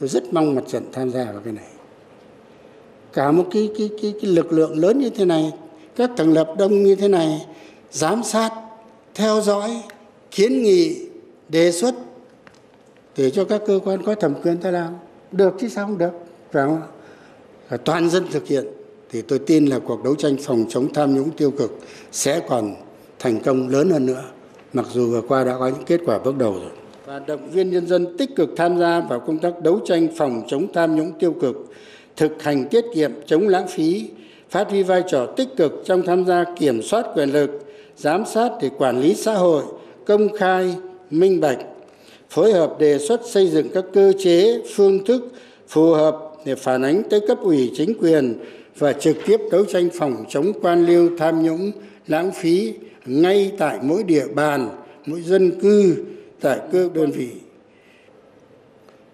tôi rất mong mặt trận tham gia vào cái này. Cả một cái, cái, cái, cái lực lượng lớn như thế này các tầng lập đông như thế này giám sát theo dõi kiến nghị đề xuất để cho các cơ quan có thẩm quyền ta làm. Được chứ sao không được? Phải không? Và toàn dân thực hiện. Thì tôi tin là cuộc đấu tranh phòng chống tham nhũng tiêu cực sẽ còn thành công lớn hơn nữa mặc dù vừa qua đã có những kết quả bước đầu rồi và động viên nhân dân tích cực tham gia vào công tác đấu tranh phòng chống tham nhũng tiêu cực, thực hành tiết kiệm, chống lãng phí, phát huy vai trò tích cực trong tham gia kiểm soát quyền lực, giám sát để quản lý xã hội, công khai, minh bạch, phối hợp đề xuất xây dựng các cơ chế, phương thức phù hợp để phản ánh tới cấp ủy chính quyền và trực tiếp đấu tranh phòng chống quan liêu tham nhũng, lãng phí ngay tại mỗi địa bàn, mỗi dân cư tại cơ đơn vị.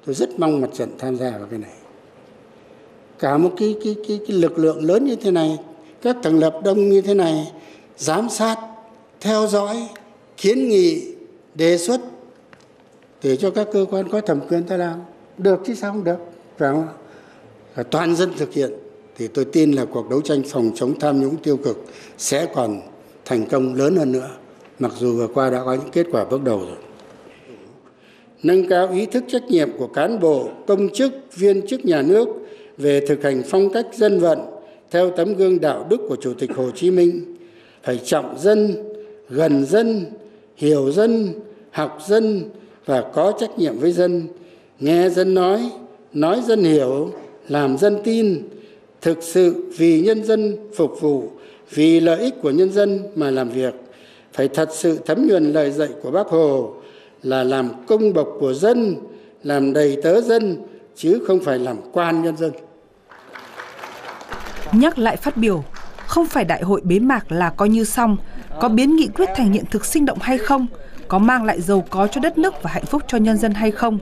Tôi rất mong mặt trận tham gia vào cái này. Cả một cái, cái, cái, cái lực lượng lớn như thế này các tầng lập đông như thế này giám sát theo dõi kiến nghị đề xuất để cho các cơ quan có thẩm quyền ta làm. Được chứ sao không được? Phải không? Và toàn dân thực hiện. Thì tôi tin là cuộc đấu tranh phòng chống tham nhũng tiêu cực sẽ còn thành công lớn hơn nữa mặc dù vừa qua đã có những kết quả bước đầu rồi nâng cao ý thức trách nhiệm của cán bộ, công chức, viên chức nhà nước về thực hành phong cách dân vận theo tấm gương đạo đức của chủ tịch hồ chí minh. Phải trọng dân, gần dân, hiểu dân, học dân và có trách nhiệm với dân. Nghe dân nói nói dân hiểu, làm dân tin. Thực sự vì nhân dân phục vụ, vì lợi ích của nhân dân mà làm việc. Phải thật sự thấm nhuần lời dạy của bác hồ là làm công bộc của dân, làm đầy tớ dân, chứ không phải làm quan nhân dân. Nhắc lại phát biểu, không phải đại hội bế mạc là coi như xong, có biến nghị quyết thành hiện thực sinh động hay không, có mang lại giàu có cho đất nước và hạnh phúc cho nhân dân hay không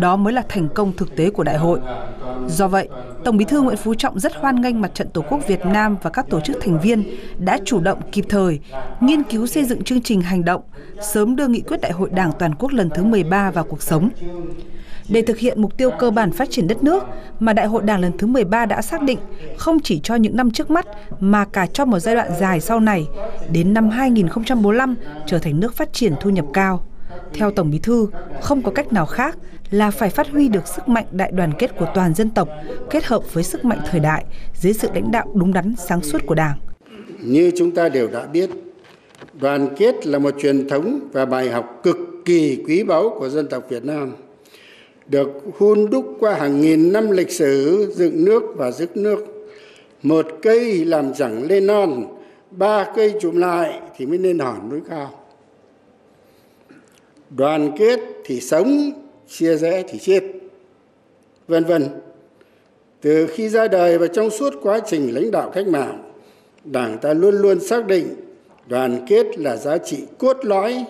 đó mới là thành công thực tế của đại hội do vậy tổng bí thư nguyễn phú trọng rất hoan nghênh mặt trận tổ quốc việt nam và các tổ chức thành viên đã chủ động kịp thời nghiên cứu xây dựng chương trình hành động sớm đưa nghị quyết đại hội đảng toàn quốc lần thứ 13 vào cuộc sống để thực hiện mục tiêu cơ bản phát triển đất nước mà Đại hội Đảng lần thứ 13 đã xác định không chỉ cho những năm trước mắt mà cả cho một giai đoạn dài sau này, đến năm 2045 trở thành nước phát triển thu nhập cao. Theo Tổng Bí thư, không có cách nào khác là phải phát huy được sức mạnh đại đoàn kết của toàn dân tộc kết hợp với sức mạnh thời đại dưới sự lãnh đạo đúng đắn sáng suốt của Đảng. Như chúng ta đều đã biết, đoàn kết là một truyền thống và bài học cực kỳ quý báu của dân tộc Việt Nam – được hun đúc qua hàng nghìn năm lịch sử dựng nước và giữ nước một cây làm chẳng lên non ba cây chụm lại thì mới nên hòn núi cao đoàn kết thì sống, chia rẽ thì chết, vân vân. Từ khi ra đời và trong suốt quá trình lãnh đạo cách mạng, đảng ta luôn luôn xác định đoàn kết là giá trị cốt lõi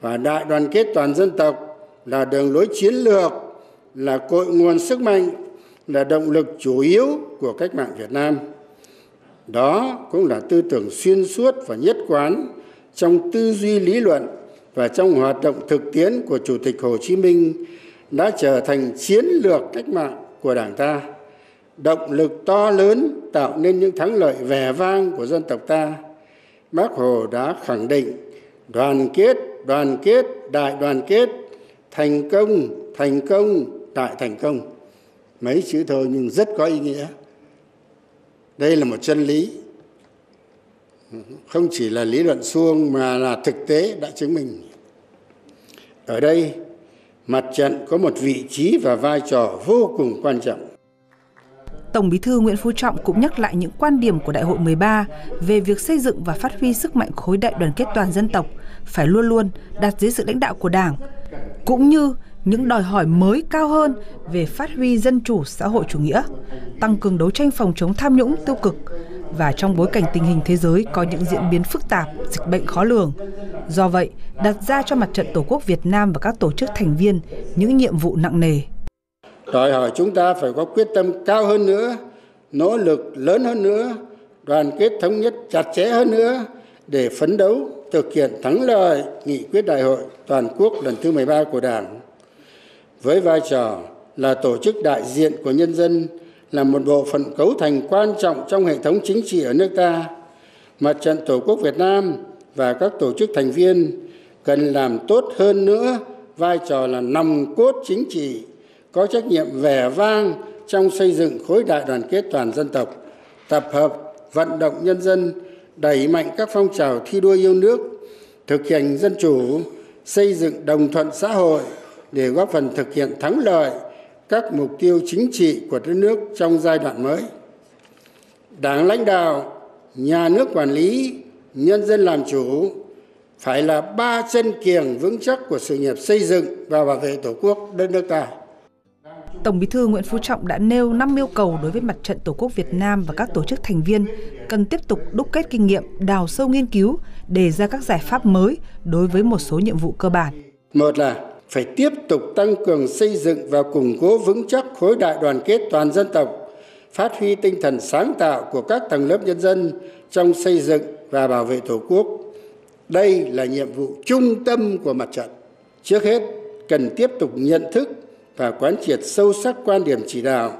và đại đoàn kết toàn dân tộc là đường lối chiến lược, là cội nguồn sức mạnh, là động lực chủ yếu của cách mạng việt nam. Đó cũng là tư tưởng xuyên suốt và nhất quán trong tư duy lý luận và trong hoạt động thực tiễn của chủ tịch hồ chí minh đã trở thành chiến lược cách mạng của đảng ta. Động lực to lớn tạo nên những thắng lợi vẻ vang của dân tộc ta. Bác hồ đã khẳng định đoàn kết đoàn kết, đại đoàn kết, thành công thành công, đại thành công. Mấy chữ thôi nhưng rất có ý nghĩa. Đây là một chân lý. Không chỉ là lý luận suông mà là thực tế đã chứng minh ở đây mặt trận có một vị trí và vai trò vô cùng quan trọng. Tổng Bí thư Nguyễn Phú Trọng cũng nhắc lại những quan điểm của Đại hội 13 về việc xây dựng và phát huy sức mạnh khối đại đoàn kết toàn dân tộc phải luôn luôn đặt dưới sự lãnh đạo của Đảng, cũng như những đòi hỏi mới cao hơn về phát huy dân chủ xã hội chủ nghĩa, tăng cường đấu tranh phòng chống tham nhũng tiêu cực và trong bối cảnh tình hình thế giới có những diễn biến phức tạp, dịch bệnh khó lường. Do vậy, đặt ra cho mặt trận Tổ quốc Việt Nam và các tổ chức thành viên những nhiệm vụ nặng nề. Đòi hỏi chúng ta phải có quyết tâm cao hơn nữa, nỗ lực lớn hơn nữa, đoàn kết thống nhất chặt chẽ hơn nữa để phấn đấu thực hiện thắng lợi nghị quyết đại hội toàn quốc lần thứ 13 của Đảng với vai trò là tổ chức đại diện của nhân dân là một bộ phận cấu thành quan trọng trong hệ thống chính trị ở nước ta. Mặt trận tổ quốc việt nam và các tổ chức thành viên cần làm tốt hơn nữa vai trò là nòng cốt chính trị, có trách nhiệm vẻ vang trong xây dựng khối đại đoàn kết toàn dân tộc, tập hợp, vận động nhân dân, đẩy mạnh các phong trào thi đua yêu nước, thực hiện dân chủ, xây dựng đồng thuận xã hội để góp phần thực hiện thắng lợi các mục tiêu chính trị của đất nước trong giai đoạn mới đảng lãnh đạo nhà nước quản lý nhân dân làm chủ phải là ba chân kiềng vững chắc của sự nghiệp xây dựng và bảo vệ tổ quốc đất nước ta Tổng Bí thư Nguyễn Phú Trọng đã nêu 5 yêu cầu đối với mặt trận Tổ quốc Việt Nam và các tổ chức thành viên cần tiếp tục đúc kết kinh nghiệm, đào sâu nghiên cứu, đề ra các giải pháp mới đối với một số nhiệm vụ cơ bản. Một là phải tiếp tục tăng cường xây dựng và củng cố vững chắc khối đại đoàn kết toàn dân tộc, phát huy tinh thần sáng tạo của các tầng lớp nhân dân trong xây dựng và bảo vệ Tổ quốc. Đây là nhiệm vụ trung tâm của mặt trận. Trước hết, cần tiếp tục nhận thức và quán triệt sâu sắc quan điểm chỉ đạo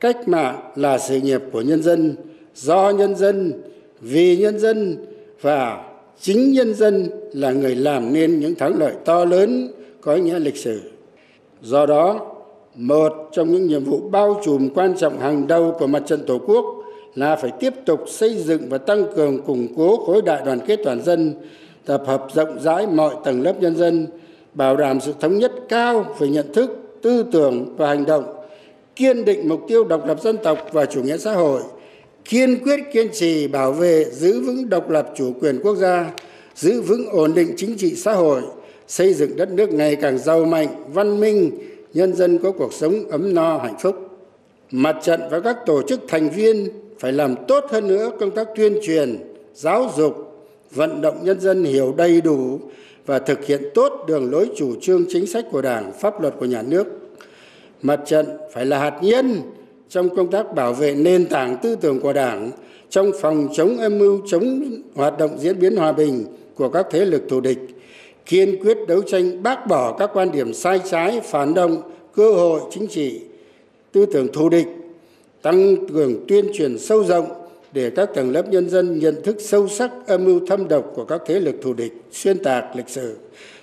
cách mạng là sự nghiệp của nhân dân do nhân dân vì nhân dân và chính nhân dân là người làm nên những thắng lợi to lớn có ý nghĩa lịch sử. Do đó, một trong những nhiệm vụ bao trùm quan trọng hàng đầu của mặt trận tổ quốc là phải tiếp tục xây dựng và tăng cường củng cố khối đại đoàn kết toàn dân, tập hợp rộng rãi mọi tầng lớp nhân dân, bảo đảm sự thống nhất cao về nhận thức, tư tưởng và hành động, kiên định mục tiêu độc lập dân tộc và chủ nghĩa xã hội, kiên quyết kiên trì bảo vệ giữ vững độc lập chủ quyền quốc gia, giữ vững ổn định chính trị xã hội xây dựng đất nước ngày càng giàu mạnh, văn minh, nhân dân có cuộc sống ấm no, hạnh phúc. Mặt trận và các tổ chức thành viên phải làm tốt hơn nữa công tác tuyên truyền, giáo dục, vận động nhân dân hiểu đầy đủ và thực hiện tốt đường lối chủ trương chính sách của đảng, pháp luật của nhà nước. Mặt trận phải là hạt nhân trong công tác bảo vệ nền tảng tư tưởng của đảng trong phòng chống âm mưu chống hoạt động diễn biến hòa bình của các thế lực thù địch kiên quyết đấu tranh bác bỏ các quan điểm sai trái, phản động, cơ hội chính trị. Tư tưởng thù địch, tăng cường tuyên truyền sâu rộng để các tầng lớp nhân dân nhận thức sâu sắc âm mưu thâm độc của các thế lực thù địch, xuyên tạc lịch sử,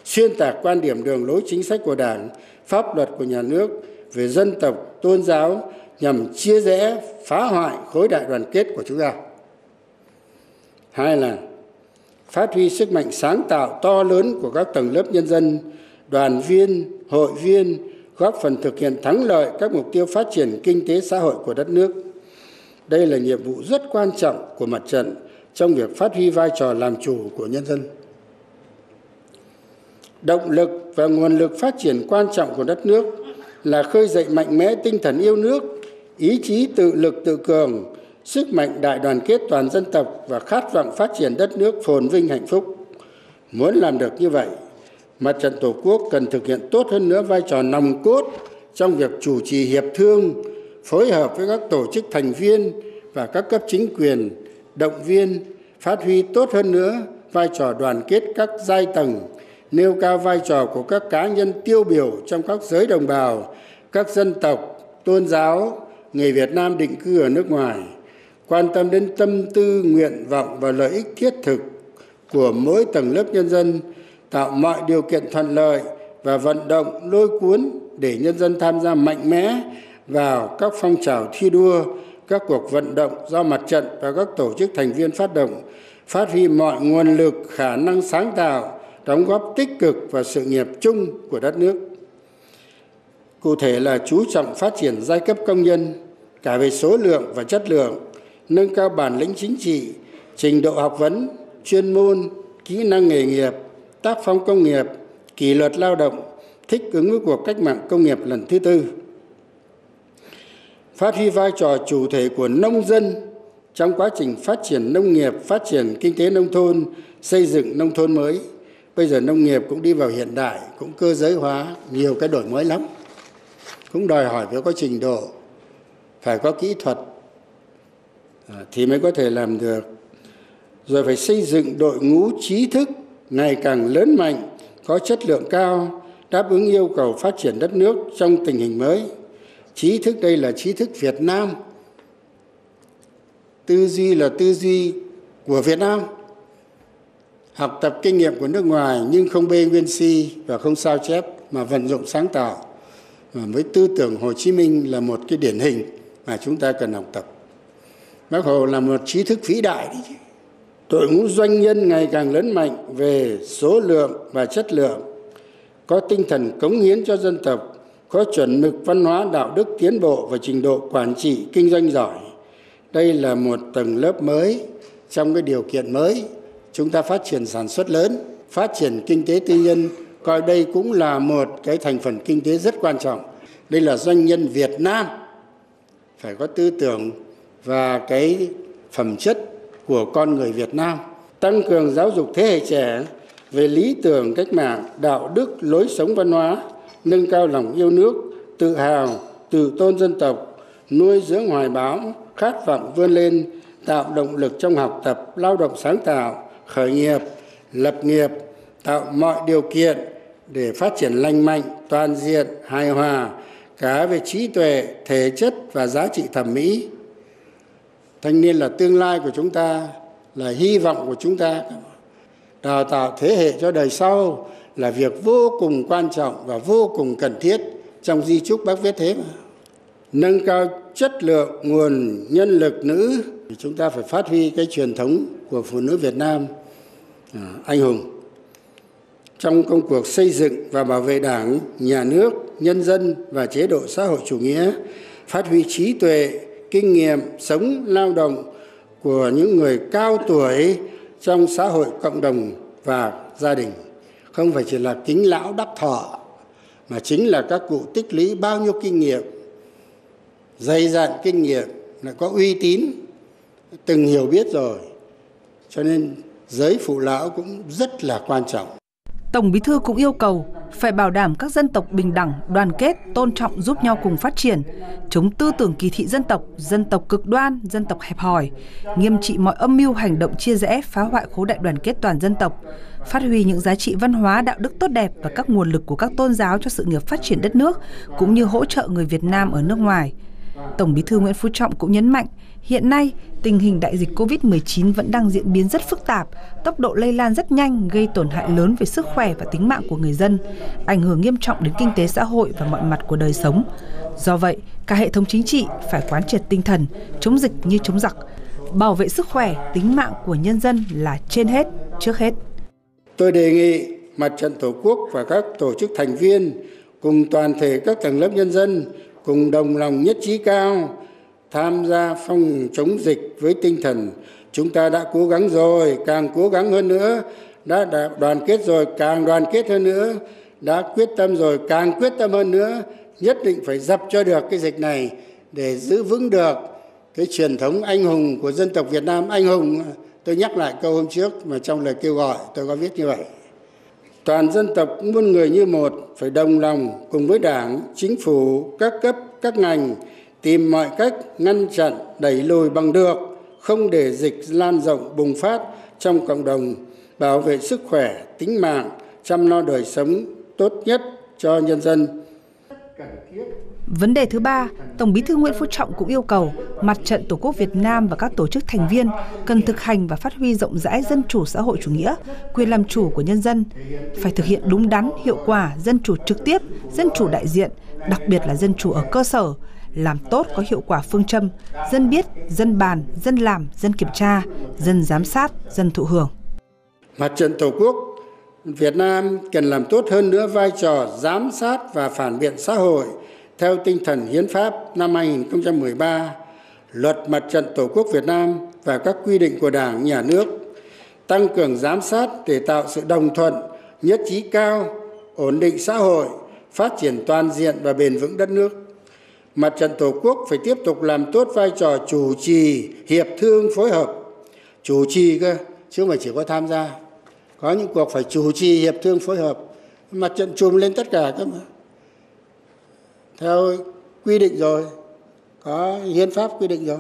xuyên tạc quan điểm đường lối chính sách của đảng, pháp luật của nhà nước về dân tộc, tôn giáo nhằm chia rẽ, phá hoại khối đại đoàn kết của chúng ta. Hai là phát huy sức mạnh sáng tạo to lớn của các tầng lớp nhân dân, đoàn viên, hội viên, góp phần thực hiện thắng lợi các mục tiêu phát triển kinh tế xã hội của đất nước. Đây là nhiệm vụ rất quan trọng của mặt trận trong việc phát huy vai trò làm chủ của nhân dân. Động lực và nguồn lực phát triển quan trọng của đất nước là khơi dậy mạnh mẽ tinh thần yêu nước, ý chí tự lực tự cường sức mạnh đại đoàn kết toàn dân tộc và khát vọng phát triển đất nước phồn vinh hạnh phúc. Muốn làm được như vậy, mặt trận tổ quốc cần thực hiện tốt hơn nữa vai trò nòng cốt trong việc chủ trì hiệp thương, phối hợp với các tổ chức thành viên và các cấp chính quyền, động viên, phát huy tốt hơn nữa vai trò đoàn kết các giai tầng, nêu cao vai trò của các cá nhân tiêu biểu trong các giới đồng bào, các dân tộc, tôn giáo người việt nam định cư ở nước ngoài quan tâm đến tâm tư, nguyện vọng và lợi ích thiết thực của mỗi tầng lớp nhân dân, tạo mọi điều kiện thuận lợi và vận động lôi cuốn để nhân dân tham gia mạnh mẽ vào các phong trào thi đua, các cuộc vận động do mặt trận và các tổ chức thành viên phát động, phát huy mọi nguồn lực, khả năng sáng tạo, đóng góp tích cực vào sự nghiệp chung của đất nước. Cụ thể là chú trọng phát triển giai cấp công nhân, cả về số lượng và chất lượng nâng cao bản lĩnh chính trị, trình độ học vấn, chuyên môn, kỹ năng nghề nghiệp, tác phong công nghiệp, kỷ luật lao động, thích ứng với cuộc cách mạng công nghiệp lần thứ tư. Phát huy vai trò chủ thể của nông dân trong quá trình phát triển nông nghiệp, phát triển kinh tế nông thôn, xây dựng nông thôn mới. Bây giờ nông nghiệp cũng đi vào hiện đại, cũng cơ giới hóa, nhiều cái đổi mới lắm. Cũng đòi hỏi phải có trình độ, phải có kỹ thuật À, thì mới có thể làm được. Rồi phải xây dựng đội ngũ trí thức ngày càng lớn mạnh, có chất lượng cao, đáp ứng yêu cầu phát triển đất nước trong tình hình mới. Trí thức đây là trí thức việt nam. Tư duy là tư duy của việt nam. Học tập kinh nghiệm của nước ngoài nhưng không bê nguyên si và không sao chép mà vận dụng sáng tạo. Và với tư tưởng hồ chí minh là một cái điển hình mà chúng ta cần học tập bác hồ là một trí thức vĩ đại đấy chứ. Đội ngũ doanh nhân ngày càng lớn mạnh về số lượng và chất lượng, có tinh thần cống hiến cho dân tộc, có chuẩn mực văn hóa, đạo đức tiến bộ và trình độ quản trị kinh doanh giỏi. Đây là một tầng lớp mới. Trong cái điều kiện mới, chúng ta phát triển sản xuất lớn, phát triển kinh tế tư nhân, coi đây cũng là một cái thành phần kinh tế rất quan trọng. Đây là doanh nhân việt nam. Phải có tư tưởng và cái phẩm chất của con người việt nam. Tăng cường giáo dục thế hệ trẻ về lý tưởng, cách mạng, đạo đức, lối sống văn hóa, nâng cao lòng yêu nước, tự hào, tự tôn dân tộc, nuôi dưỡng hoài bão, khát vọng vươn lên, tạo động lực trong học tập, lao động sáng tạo, khởi nghiệp, lập nghiệp, tạo mọi điều kiện để phát triển lành mạnh, toàn diện, hài hòa cả về trí tuệ, thể chất và giá trị thẩm mỹ thanh niên là tương lai của chúng ta là hy vọng của chúng ta. Đào tạo thế hệ cho đời sau là việc vô cùng quan trọng và vô cùng cần thiết trong di trúc bác viết thế mà. Nâng cao chất lượng nguồn nhân lực nữ thì chúng ta phải phát huy cái truyền thống của phụ nữ Việt Nam à, anh hùng. Trong công cuộc xây dựng và bảo vệ đảng nhà nước nhân dân và chế độ xã hội chủ nghĩa phát huy trí tuệ kinh nghiệm sống lao động của những người cao tuổi trong xã hội cộng đồng và gia đình. Không phải chỉ là kính lão đắc thọ, mà chính là các cụ tích lũy bao nhiêu kinh nghiệm, dày dặn kinh nghiệm lại có uy tín, từng hiểu biết rồi. Cho nên giới phụ lão cũng rất là quan trọng. Tổng Bí thư cũng yêu cầu phải bảo đảm các dân tộc bình đẳng, đoàn kết, tôn trọng giúp nhau cùng phát triển, chống tư tưởng kỳ thị dân tộc, dân tộc cực đoan, dân tộc hẹp hòi, nghiêm trị mọi âm mưu hành động chia rẽ, phá hoại khối đại đoàn kết toàn dân tộc, phát huy những giá trị văn hóa, đạo đức tốt đẹp và các nguồn lực của các tôn giáo cho sự nghiệp phát triển đất nước cũng như hỗ trợ người Việt Nam ở nước ngoài. Tổng Bí thư Nguyễn Phú Trọng cũng nhấn mạnh, hiện nay tình hình đại dịch COVID-19 vẫn đang diễn biến rất phức tạp, tốc độ lây lan rất nhanh, gây tổn hại lớn về sức khỏe và tính mạng của người dân, ảnh hưởng nghiêm trọng đến kinh tế xã hội và mọi mặt của đời sống. Do vậy, cả hệ thống chính trị phải quán triệt tinh thần chống dịch như chống giặc, bảo vệ sức khỏe, tính mạng của nhân dân là trên hết, trước hết. Tôi đề nghị Mặt trận Tổ quốc và các tổ chức thành viên cùng toàn thể các tầng lớp nhân dân cùng đồng lòng nhất trí cao tham gia phòng chống dịch với tinh thần chúng ta đã cố gắng rồi càng cố gắng hơn nữa đã, đoàn kết rồi càng đoàn kết hơn nữa đã quyết tâm rồi càng quyết tâm hơn nữa nhất định phải dập cho được cái dịch này để giữ vững được cái truyền thống anh hùng của dân tộc Việt Nam. Anh hùng tôi nhắc lại câu hôm trước mà trong lời kêu gọi tôi có viết như vậy. Toàn dân tộc muôn người như một phải đồng lòng cùng với đảng chính phủ các cấp các ngành tìm mọi cách ngăn chặn đẩy lùi bằng được không để dịch lan rộng bùng phát trong cộng đồng bảo vệ sức khỏe tính mạng chăm lo đời sống tốt nhất cho nhân dân. Vấn đề thứ ba, Tổng Bí thư Nguyễn Phú Trọng cũng yêu cầu Mặt trận Tổ quốc Việt Nam và các tổ chức thành viên cần thực hành và phát huy rộng rãi dân chủ xã hội chủ nghĩa, quyền làm chủ của nhân dân, phải thực hiện đúng đắn, hiệu quả dân chủ trực tiếp, dân chủ đại diện, đặc biệt là dân chủ ở cơ sở, làm tốt có hiệu quả phương châm dân biết, dân bàn, dân làm, dân kiểm tra, dân giám sát, dân thụ hưởng. Mặt trận Tổ quốc Việt Nam cần làm tốt hơn nữa vai trò giám sát và phản biện xã hội theo tinh thần hiến pháp năm 2013, luật mặt trận Tổ quốc Việt Nam và các quy định của Đảng, Nhà nước, tăng cường giám sát để tạo sự đồng thuận, nhất trí cao, ổn định xã hội, phát triển toàn diện và bền vững đất nước. Mặt trận Tổ quốc phải tiếp tục làm tốt vai trò chủ trì, hiệp thương, phối hợp. Chủ trì cơ, chứ không phải chỉ có tham gia. Có những cuộc phải chủ trì, hiệp thương, phối hợp. Mặt trận chùm lên tất cả cơ mà theo quy định rồi có hiến pháp quy định rồi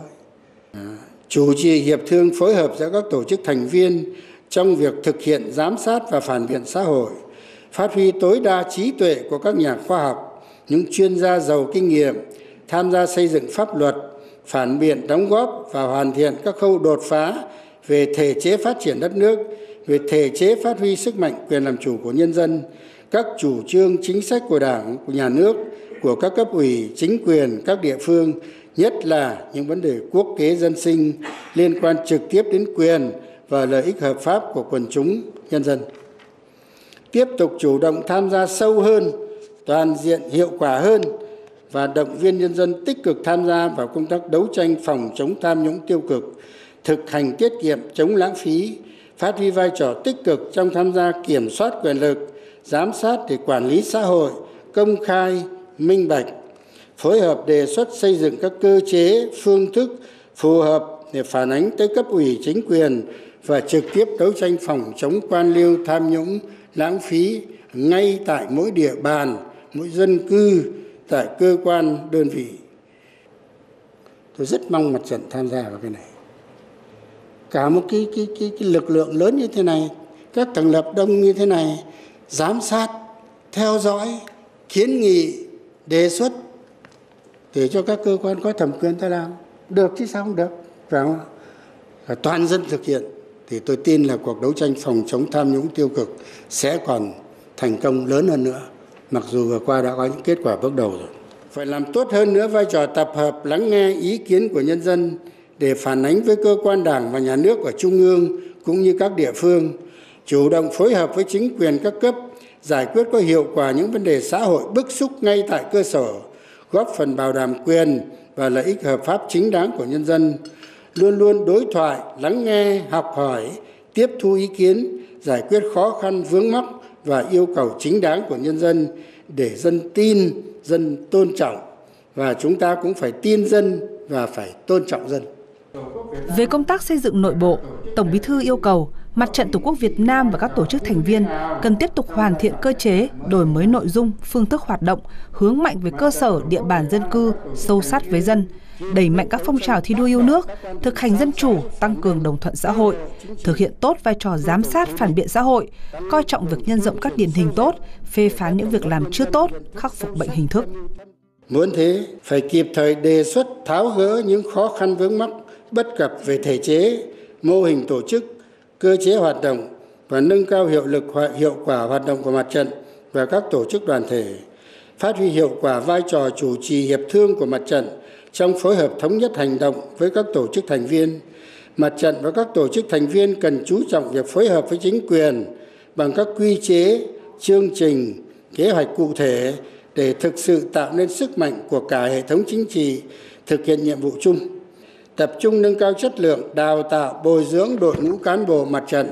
à, chủ trì hiệp thương phối hợp giữa các tổ chức thành viên trong việc thực hiện giám sát và phản biện xã hội phát huy tối đa trí tuệ của các nhà khoa học những chuyên gia giàu kinh nghiệm, tham gia xây dựng pháp luật, phản biện đóng góp và hoàn thiện các khâu đột phá về thể chế phát triển đất nước, về thể chế phát huy sức mạnh quyền làm chủ của nhân dân, các chủ trương chính sách của đảng, của nhà nước, của các cấp ủy, chính quyền, các địa phương, nhất là những vấn đề quốc kế dân sinh liên quan trực tiếp đến quyền và lợi ích hợp pháp của quần chúng nhân dân. Tiếp tục chủ động tham gia sâu hơn toàn diện, hiệu quả hơn và động viên nhân dân tích cực tham gia vào công tác đấu tranh phòng chống tham nhũng tiêu cực, thực hành tiết kiệm, chống lãng phí, phát huy vai trò tích cực trong tham gia kiểm soát quyền lực, giám sát để quản lý xã hội, công khai, minh bạch, phối hợp đề xuất xây dựng các cơ chế, phương thức phù hợp để phản ánh tới cấp ủy chính quyền và trực tiếp đấu tranh phòng chống quan liêu tham nhũng, lãng phí ngay tại mỗi địa bàn mỗi dân cư tại cơ quan đơn vị. Tôi rất mong mặt trận tham gia vào cái này. Cả một cái, cái, cái, cái lực lượng lớn như thế này các tầng lập đông như thế này giám sát theo dõi kiến nghị đề xuất để cho các cơ quan có thẩm quyền ta làm. Được chứ sao không được? Phải không và toàn dân thực hiện. Thì tôi tin là cuộc đấu tranh phòng chống tham nhũng tiêu cực sẽ còn thành công lớn hơn nữa mặc dù vừa qua đã có những kết quả bước đầu rồi, phải làm tốt hơn nữa vai trò tập hợp, lắng nghe ý kiến của nhân dân để phản ánh với cơ quan đảng và nhà nước ở trung ương cũng như các địa phương, chủ động phối hợp với chính quyền các cấp giải quyết có hiệu quả những vấn đề xã hội bức xúc ngay tại cơ sở, góp phần bảo đảm quyền và lợi ích hợp pháp chính đáng của nhân dân, luôn luôn đối thoại, lắng nghe, học hỏi, tiếp thu ý kiến, giải quyết khó khăn vướng mắc và yêu cầu chính đáng của nhân dân để dân tin, dân tôn trọng. Và chúng ta cũng phải tin dân và phải tôn trọng dân. Về công tác xây dựng nội bộ, tổng bí thư yêu cầu mặt trận tổ quốc việt nam và các tổ chức thành viên cần tiếp tục hoàn thiện cơ chế, đổi mới nội dung, phương thức hoạt động, hướng mạnh về cơ sở, địa bàn dân cư, sâu sát với dân đẩy mạnh các phong trào thi đua yêu nước, thực hành dân chủ, tăng cường đồng thuận xã hội, thực hiện tốt vai trò giám sát phản biện xã hội, coi trọng việc nhân rộng các điển hình tốt, phê phán những việc làm chưa tốt, khắc phục bệnh hình thức. Muốn thế, phải kịp thời đề xuất, tháo gỡ những khó khăn vướng mắc, bất cập về thể chế, mô hình tổ chức, cơ chế hoạt động và nâng cao hiệu lực hiệu quả hoạt động của mặt trận và các tổ chức đoàn thể, phát huy hiệu quả vai trò chủ trì hiệp thương của mặt trận trong phối hợp thống nhất hành động với các tổ chức thành viên. Mặt trận và các tổ chức thành viên cần chú trọng việc phối hợp với chính quyền bằng các quy chế, chương trình, kế hoạch cụ thể để thực sự tạo nên sức mạnh của cả hệ thống chính trị thực hiện nhiệm vụ chung. Tập trung nâng cao chất lượng đào tạo, bồi dưỡng đội ngũ cán bộ mặt trận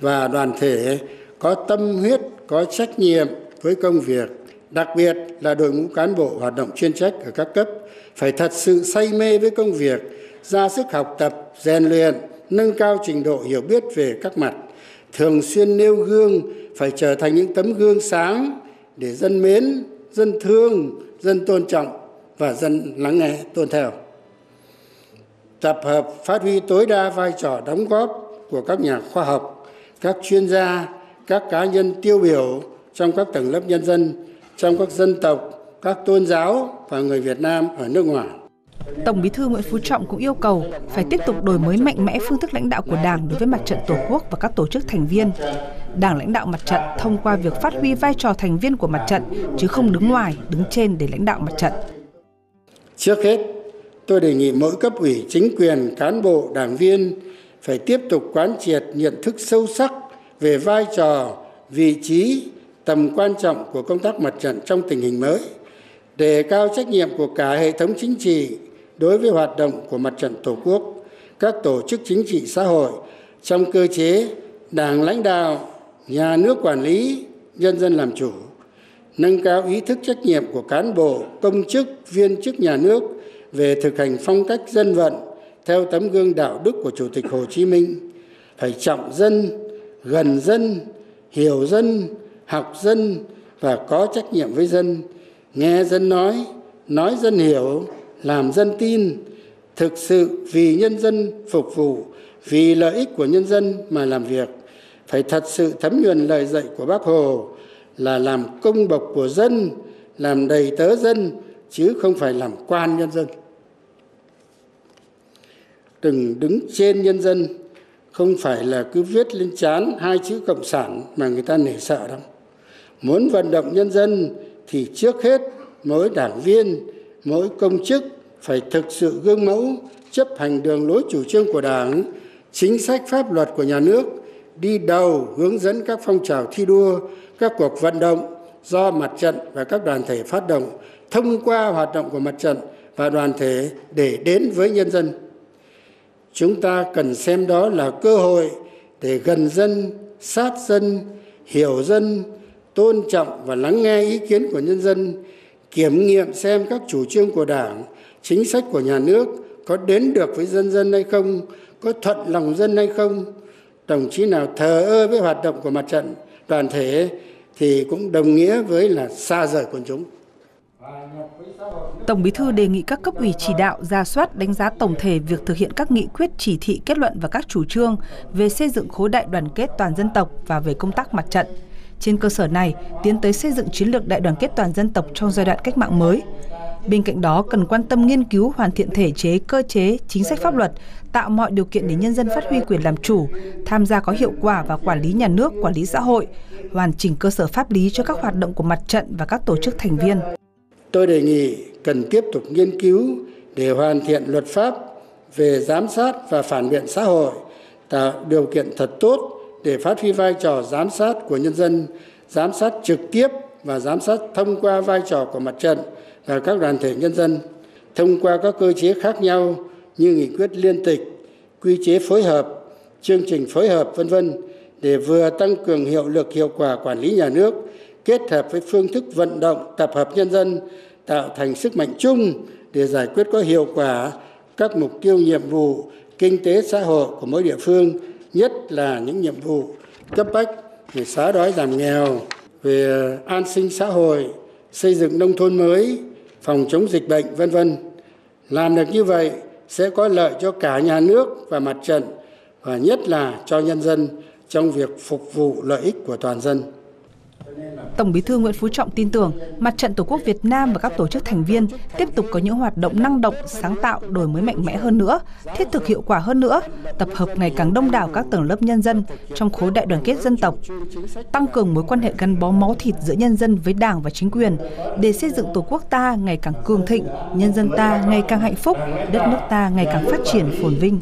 và đoàn thể có tâm huyết, có trách nhiệm với công việc đặc biệt là đội ngũ cán bộ hoạt động chuyên trách ở các cấp phải thật sự say mê với công việc, ra sức học tập, rèn luyện, nâng cao trình độ hiểu biết về các mặt, thường xuyên nêu gương, phải trở thành những tấm gương sáng để dân mến, dân thương, dân tôn trọng và dân lắng nghe tôn theo. Tập hợp phát huy tối đa vai trò đóng góp của các nhà khoa học, các chuyên gia, các cá nhân tiêu biểu trong các tầng lớp nhân dân trong các dân tộc các tôn giáo và người việt nam ở nước ngoài Tổng Bí thư Nguyễn Phú Trọng cũng yêu cầu phải tiếp tục đổi mới mạnh mẽ phương thức lãnh đạo của Đảng đối với mặt trận Tổ quốc và các tổ chức thành viên. Đảng lãnh đạo mặt trận thông qua việc phát huy vai trò thành viên của mặt trận chứ không đứng ngoài, đứng trên để lãnh đạo mặt trận. Trước hết, tôi đề nghị mỗi cấp ủy chính quyền cán bộ đảng viên phải tiếp tục quán triệt nhận thức sâu sắc về vai trò vị trí tầm quan trọng của công tác mặt trận trong tình hình mới, đề cao trách nhiệm của cả hệ thống chính trị đối với hoạt động của mặt trận tổ quốc, các tổ chức chính trị xã hội trong cơ chế đảng lãnh đạo, nhà nước quản lý, nhân dân làm chủ, nâng cao ý thức trách nhiệm của cán bộ, công chức, viên chức nhà nước về thực hành phong cách dân vận theo tấm gương đạo đức của chủ tịch hồ chí minh. Phải trọng dân, gần dân, hiểu dân học dân và có trách nhiệm với dân. Nghe dân nói nói dân hiểu, làm dân tin. Thực sự vì nhân dân phục vụ, vì lợi ích của nhân dân mà làm việc. Phải thật sự thấm nhuần lời dạy của bác hồ là làm công bộc của dân, làm đầy tớ dân, chứ không phải làm quan nhân dân. Đừng đứng trên nhân dân, không phải là cứ viết lên chán hai chữ cộng sản mà người ta nể sợ đâu muốn vận động nhân dân thì trước hết mỗi đảng viên, mỗi công chức phải thực sự gương mẫu, chấp hành đường lối chủ trương của đảng, chính sách pháp luật của nhà nước, đi đầu hướng dẫn các phong trào thi đua, các cuộc vận động do mặt trận và các đoàn thể phát động thông qua hoạt động của mặt trận và đoàn thể để đến với nhân dân. Chúng ta cần xem đó là cơ hội để gần dân, sát dân, hiểu dân tôn trọng và lắng nghe ý kiến của nhân dân, kiểm nghiệm xem các chủ trương của đảng, chính sách của nhà nước có đến được với dân dân hay không, có thuận lòng dân hay không đồng chí nào thờ ơ với hoạt động của mặt trận đoàn thể thì cũng đồng nghĩa với là xa rời quần chúng Tổng Bí thư đề nghị các cấp ủy chỉ đạo ra soát đánh giá tổng thể việc thực hiện các nghị quyết chỉ thị, kết luận và các chủ trương về xây dựng khối đại đoàn kết toàn dân tộc và về công tác mặt trận. Trên cơ sở này, tiến tới xây dựng chiến lược đại đoàn kết toàn dân tộc trong giai đoạn cách mạng mới. Bên cạnh đó, cần quan tâm nghiên cứu hoàn thiện thể chế, cơ chế, chính sách pháp luật, tạo mọi điều kiện để nhân dân phát huy quyền làm chủ, tham gia có hiệu quả vào quản lý nhà nước, quản lý xã hội, hoàn chỉnh cơ sở pháp lý cho các hoạt động của mặt trận và các tổ chức thành viên. Tôi đề nghị cần tiếp tục nghiên cứu để hoàn thiện luật pháp về giám sát và phản biện xã hội, tạo điều kiện thật tốt để phát huy vai trò giám sát của nhân dân, giám sát trực tiếp và giám sát thông qua vai trò của mặt trận và các đoàn thể nhân dân, thông qua các cơ chế khác nhau như nghị quyết liên tịch, quy chế phối hợp, chương trình phối hợp vân vân để vừa tăng cường hiệu lực hiệu quả quản lý nhà nước kết hợp với phương thức vận động tập hợp nhân dân tạo thành sức mạnh chung để giải quyết có hiệu quả các mục tiêu nhiệm vụ kinh tế xã hội của mỗi địa phương nhất là những nhiệm vụ cấp bách về xóa đói giảm nghèo, về an sinh xã hội, xây dựng nông thôn mới, phòng chống dịch bệnh, vân vân. Làm được như vậy sẽ có lợi cho cả nhà nước và mặt trận, và nhất là cho nhân dân trong việc phục vụ lợi ích của toàn dân. Tổng Bí thư Nguyễn Phú Trọng tin tưởng Mặt trận Tổ quốc Việt Nam và các tổ chức thành viên tiếp tục có những hoạt động năng động, sáng tạo, đổi mới mạnh mẽ hơn nữa, thiết thực hiệu quả hơn nữa, tập hợp ngày càng đông đảo các tầng lớp nhân dân trong khối đại đoàn kết dân tộc, tăng cường mối quan hệ gắn bó máu thịt giữa nhân dân với Đảng và chính quyền để xây dựng Tổ quốc ta ngày càng cường thịnh, nhân dân ta ngày càng hạnh phúc, đất nước ta ngày càng phát triển phồn vinh.